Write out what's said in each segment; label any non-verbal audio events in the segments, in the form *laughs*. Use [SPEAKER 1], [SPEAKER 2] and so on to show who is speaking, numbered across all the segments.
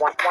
[SPEAKER 1] Woo!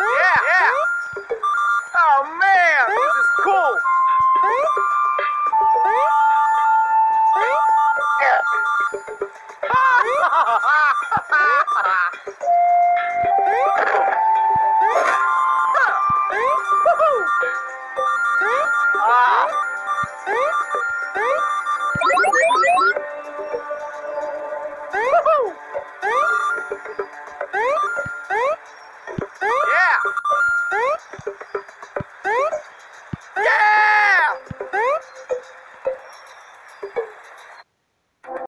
[SPEAKER 1] yeah, yeah. Oh man, this is cool. *laughs* ah!